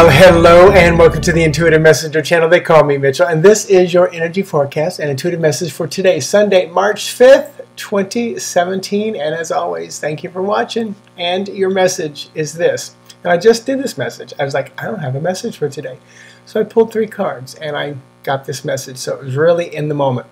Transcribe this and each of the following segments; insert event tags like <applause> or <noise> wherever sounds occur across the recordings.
Well, hello and welcome to the Intuitive Messenger channel. They call me Mitchell, and this is your energy forecast and intuitive message for today, Sunday, March 5th, 2017. And as always, thank you for watching. And your message is this. And I just did this message. I was like, I don't have a message for today. So I pulled three cards and I got this message. So it was really in the moment.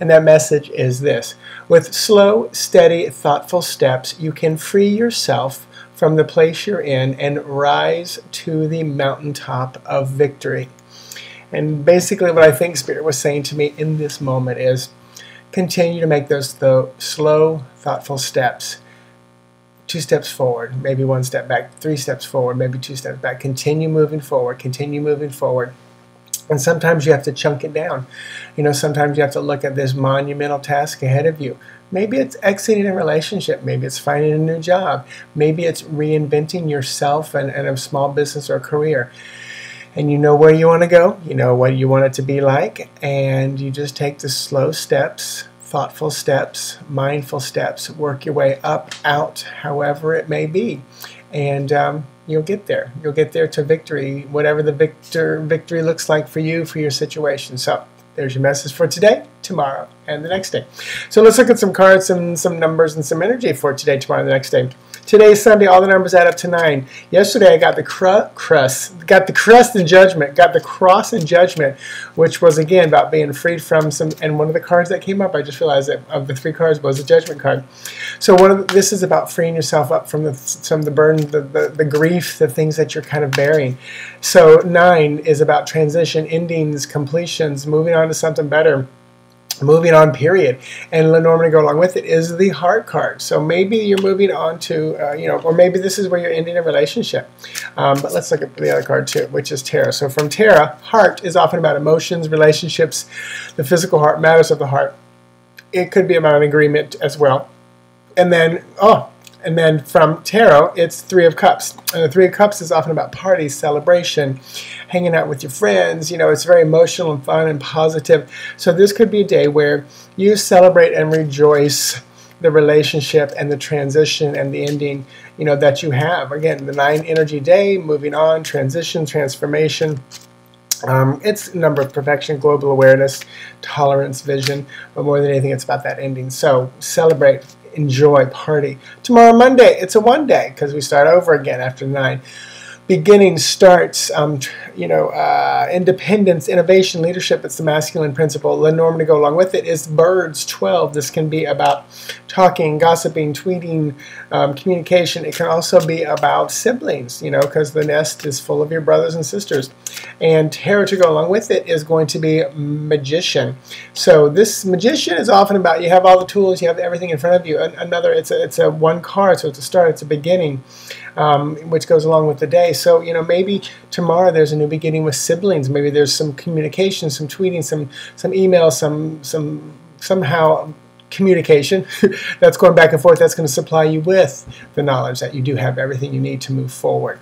And that message is this With slow, steady, thoughtful steps, you can free yourself from the place you're in and rise to the mountaintop of victory. And basically, what I think Spirit was saying to me in this moment is continue to make those slow, thoughtful steps. Two steps forward, maybe one step back, three steps forward, maybe two steps back. Continue moving forward, continue moving forward. And sometimes you have to chunk it down. You know, sometimes you have to look at this monumental task ahead of you. Maybe it's exiting a relationship. Maybe it's finding a new job. Maybe it's reinventing yourself and, and a small business or career. And you know where you want to go. You know what you want it to be like. And you just take the slow steps, thoughtful steps, mindful steps, work your way up, out, however it may be. And um, you'll get there. You'll get there to victory, whatever the victor victory looks like for you, for your situation. So there's your message for today, tomorrow, and the next day. So let's look at some cards and some numbers and some energy for today, tomorrow, and the next day. Today's Sunday. All the numbers add up to nine. Yesterday, I got the cru- crust, got the crust in judgment, got the cross in judgment, which was again about being freed from some. And one of the cards that came up, I just realized that of the three cards was a judgment card. So one of the, this is about freeing yourself up from the some of the burden, the, the the grief, the things that you're kind of bearing. So nine is about transition, endings, completions, moving on to something better moving on period. And lenormand to go along with it is the heart card. So maybe you're moving on to uh, you know or maybe this is where you're ending a relationship. Um, but let's look at the other card too which is tarot. So from tarot heart is often about emotions relationships the physical heart matters of the heart. It could be about an agreement as well. And then oh and then from tarot, it's Three of Cups. And the Three of Cups is often about parties, celebration, hanging out with your friends. You know, it's very emotional and fun and positive. So this could be a day where you celebrate and rejoice the relationship and the transition and the ending, you know, that you have. Again, the nine energy day, moving on, transition, transformation. Um, it's number of perfection, global awareness, tolerance, vision, but more than anything, it's about that ending. So celebrate, enjoy, party. Tomorrow, Monday, it's a one day because we start over again after nine beginning starts, um, you know, uh, independence, innovation, leadership. It's the masculine principle. Lenormand to go along with it is birds, 12. This can be about talking, gossiping, tweeting, um, communication. It can also be about siblings, you know, because the nest is full of your brothers and sisters. And tarot to go along with it is going to be magician. So this magician is often about you have all the tools, you have everything in front of you. Another, it's a, it's a one card, so it's a start, it's a beginning um, which goes along with the day. So, you know, maybe tomorrow there's a new beginning with siblings. Maybe there's some communication, some tweeting, some some email, some some somehow communication <laughs> that's going back and forth that's going to supply you with the knowledge that you do have everything you need to move forward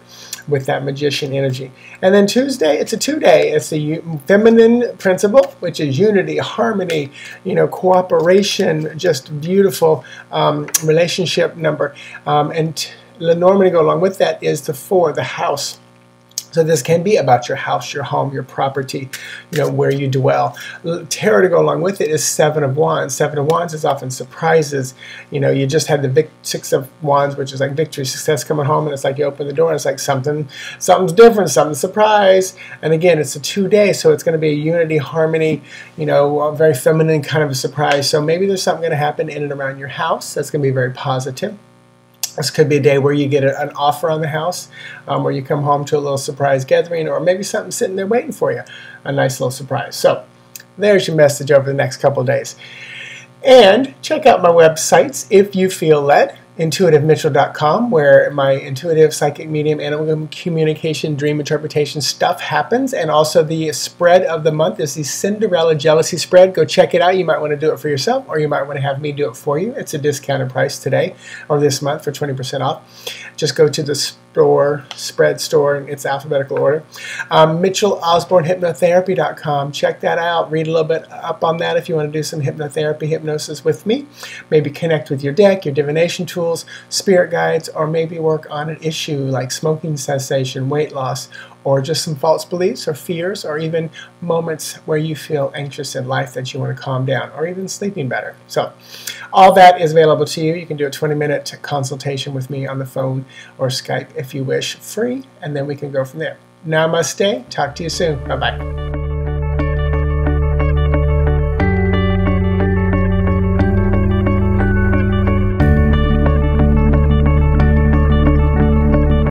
with that magician energy. And then Tuesday, it's a two-day. It's the feminine principle, which is unity, harmony, you know, cooperation, just beautiful um, relationship number. Um, and Lenormand to go along with that is the four, the house. So this can be about your house, your home, your property, you know, where you dwell. Tarot to go along with it is Seven of Wands. Seven of Wands is often surprises. You know, you just had the Six of Wands, which is like victory, success coming home, and it's like you open the door and it's like something, something's different, something surprise. And again, it's a two day, so it's going to be a unity, harmony, you know, very feminine kind of a surprise. So maybe there's something going to happen in and around your house that's going to be very positive. This could be a day where you get an offer on the house, um, or you come home to a little surprise gathering, or maybe something sitting there waiting for you, a nice little surprise. So there's your message over the next couple days. And check out my websites if you feel led intuitivemitchell.com, where my intuitive psychic medium animal communication dream interpretation stuff happens. And also the spread of the month is the Cinderella Jealousy Spread. Go check it out. You might want to do it for yourself, or you might want to have me do it for you. It's a discounted price today or this month for 20% off. Just go to the store, spread store, in its alphabetical order. Um, MitchellOsbornHypnotherapy.com. Check that out. Read a little bit up on that if you want to do some hypnotherapy, hypnosis with me. Maybe connect with your deck, your divination tools, spirit guides, or maybe work on an issue like smoking cessation, weight loss, or just some false beliefs or fears, or even moments where you feel anxious in life that you want to calm down, or even sleeping better. So, all that is available to you. You can do a 20 minute consultation with me on the phone or Skype if you wish, free, and then we can go from there. Namaste. Talk to you soon. Bye bye.